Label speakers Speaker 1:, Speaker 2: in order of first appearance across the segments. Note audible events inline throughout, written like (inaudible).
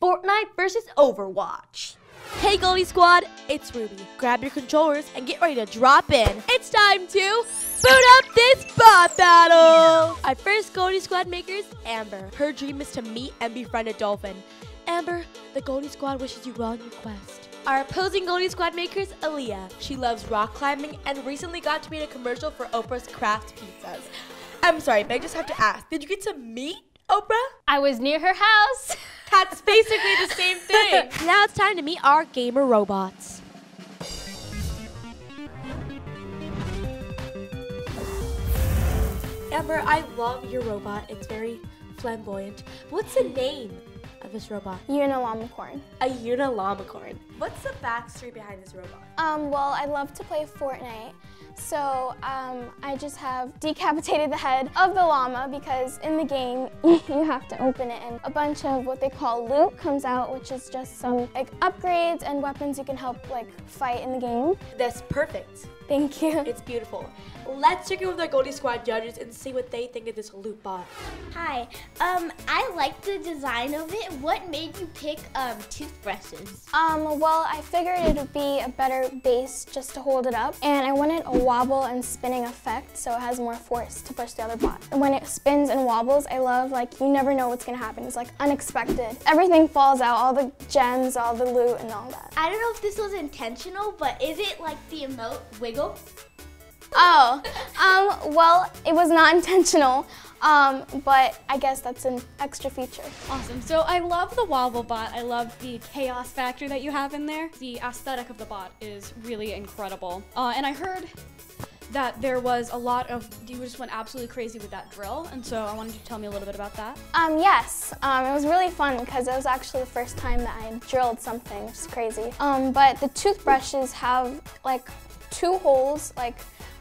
Speaker 1: Fortnite versus Overwatch. Hey Goldie Squad, it's Ruby. Grab your controllers and get ready to drop in. It's time to boot up this bot battle! Our first Goldie Squad maker is Amber. Her dream is to meet and befriend a dolphin. Amber, the Goldie Squad wishes you well on your quest. Our opposing Goldie Squad maker is Aaliyah. She loves rock climbing and recently got to meet a commercial for Oprah's Craft Pizzas. I'm sorry, but I just have to ask, did you get to meet Oprah?
Speaker 2: I was near her house. (laughs)
Speaker 1: That's basically the same thing. (laughs) now it's time to meet our gamer robots. Amber, I love your robot. It's very flamboyant. What's the name of this robot?
Speaker 3: Unilamicorn.
Speaker 1: A Unilamicorn. What's the backstory behind this robot?
Speaker 3: Um, well, I love to play Fortnite, so um, I just have decapitated the head of the llama because in the game (laughs) you have to open it and a bunch of what they call loot comes out, which is just some like upgrades and weapons you can help like fight in the game.
Speaker 1: That's perfect.
Speaker 3: Thank you. (laughs)
Speaker 1: It's beautiful. Let's check in with our Goldie Squad judges and see what they think of this loot bot.
Speaker 4: Hi. Um, I like the design of it. What made you pick um, toothbrushes?
Speaker 3: Um, well, I figured it would be a better base just to hold it up, and I wanted a wobble and spinning effect so it has more force to push the other bot. And when it spins and wobbles, I love like you never know what's gonna happen. It's like unexpected. Everything falls out, all the gems, all the loot, and all that.
Speaker 4: I don't know if this was intentional, but is it like the emote wiggle?
Speaker 3: Oh, um, well, it was not (laughs) intentional, um, but I guess that's an extra feature.
Speaker 2: Awesome. So I love the wobble bot. I love the chaos factor that you have in there. The aesthetic of the bot is really incredible. Uh, and I heard that there was a lot of you just went absolutely crazy with that drill, and so I wanted you to tell me a little bit about that.
Speaker 3: Um, yes, um, it was really fun because it was actually the first time that I drilled something, which is crazy. Um, but the toothbrushes have like two holes, like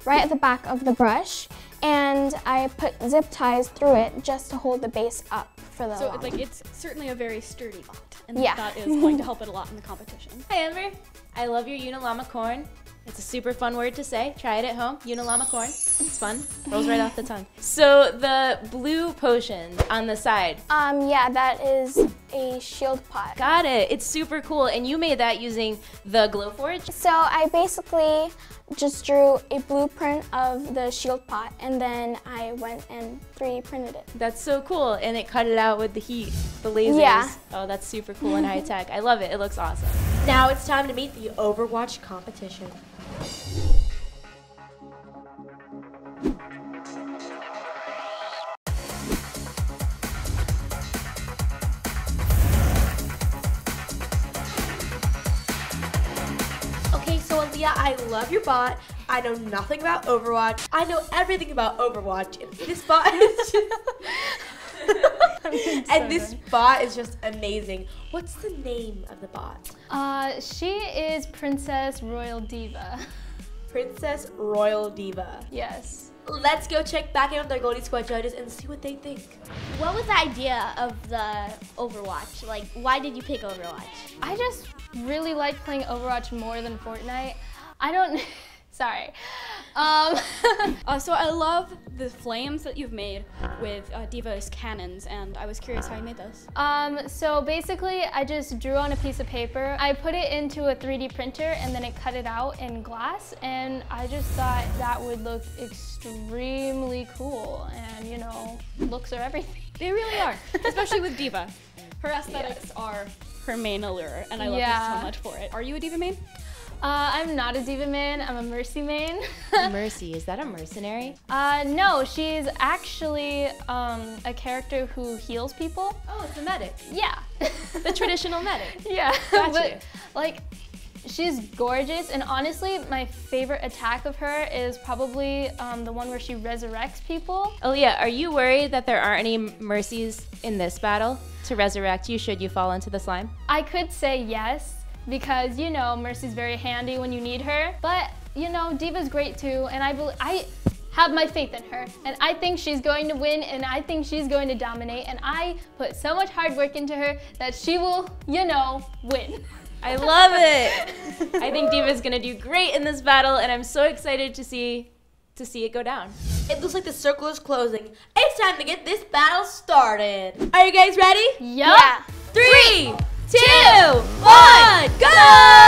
Speaker 3: right at the back of the brush, and I put zip ties through it just to hold the base up for the
Speaker 2: So
Speaker 3: llama.
Speaker 2: like it's certainly a very sturdy bot, and
Speaker 3: Yeah.
Speaker 2: that is going to (laughs) help it a lot in the competition.
Speaker 5: Hi, Amber. I love your Unilama corn. It's a super fun word to say. Try it at home. Unilama corn. It's fun. Rolls right off the tongue. So the blue potion on the side.
Speaker 3: Um, yeah, that is a shield pot.
Speaker 5: Got it. It's super cool. And you made that using the Glowforge.
Speaker 3: So I basically just drew a blueprint of the shield pot and then I went and 3D printed it.
Speaker 5: That's so cool. And it cut it out with the heat, the lasers.
Speaker 3: Yeah.
Speaker 5: Oh, that's super cool and high tech. I love it. It looks awesome.
Speaker 1: Now it's time to meet the Overwatch competition. Okay, I love your bot. I know nothing about Overwatch. I know everything about Overwatch. And this bot is (laughs) just and this bot is just amazing. What's the name of the bot?
Speaker 2: Uh, she is Princess Royal Diva.
Speaker 1: Princess Royal Diva.
Speaker 2: Yes.
Speaker 1: Let's go check back in with our Goldie Squad judges and see what they think.
Speaker 4: What was the idea of the Overwatch? Like, why did you pick Overwatch?
Speaker 2: I just really like playing Overwatch more than Fortnite. I don't. (laughs) Sorry. Um, (laughs) uh, so I love the flames that you've made with uh, D.Va's cannons, and I was curious how you made those. Um, so basically, I just drew on a piece of paper. I put it into a 3D printer, and then it cut it out in glass, and I just thought that would look extremely cool. And you know, looks are everything. They really are, especially with (laughs) D.Va. Her aesthetics are her main allure, and I love her so much for it. Are you a D.Va main?
Speaker 6: Uh, I'm not a D.Va main. I'm a mercy main. (laughs)
Speaker 5: Mercy, is that a mercenary?
Speaker 6: uh, no, she's actually um, a character who heals people.
Speaker 5: Oh, it's a medic.
Speaker 6: Yeah. (laughs)
Speaker 5: The traditional medic.
Speaker 6: yeah.
Speaker 5: Got (laughs)
Speaker 6: but, like, she's gorgeous, and honestly, my favorite attack of her is probably um, the one where she resurrects people.
Speaker 5: Aaliyah, are you worried that there aren't any mercies in this battle to resurrect you should you fall into the slime?
Speaker 6: I could say yes because you know Mercy's very handy when you need her, but you know D.Va's great too, and I bel I have my faith in her, and I think she's going to win, and I think she's going to dominate, and I put so much hard work into her that she will, you know, win. (laughs)
Speaker 5: I love it. (laughs) I think D.Va's gonna do great in this battle, and I'm so excited to see to see it go down.
Speaker 1: It looks like the circle is closing. It's time to get this battle started. Are you guys ready?
Speaker 6: Yup.
Speaker 1: three, two, one, go!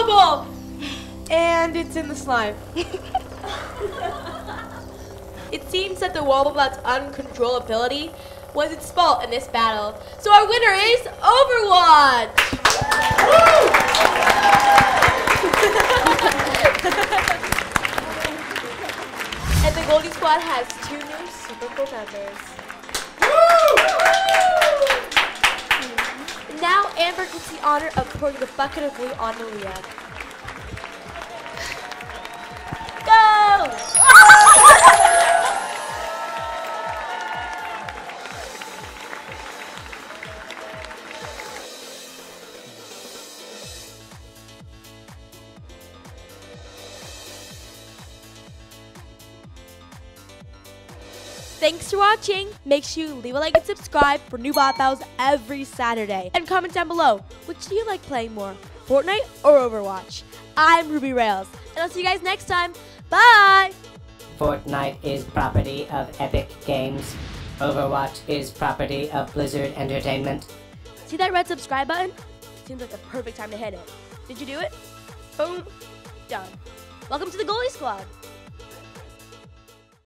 Speaker 1: Uncontrollable. And it's in the slime. (laughs) It seems that the Wobblebot's uncontrollability was its fault in this battle. So our winner is Overwatch! (laughs) and the Goldie Squad has two new super cool members. Now Amber gets the honor of pouring the bucket of glue on Maria. Thanks for watching. Make sure you leave a like and subscribe for new bot battles every Saturday. And comment down below, which do you like playing more, Fortnite or Overwatch? I'm Ruby Rails, and I'll see you guys next time. Bye!
Speaker 7: Fortnite is property of Epic Games. Overwatch is property of Blizzard Entertainment.
Speaker 1: See that red subscribe button? Seems like the perfect time to hit it. Did you do it? Boom. Done. Welcome to the Goldie Squad.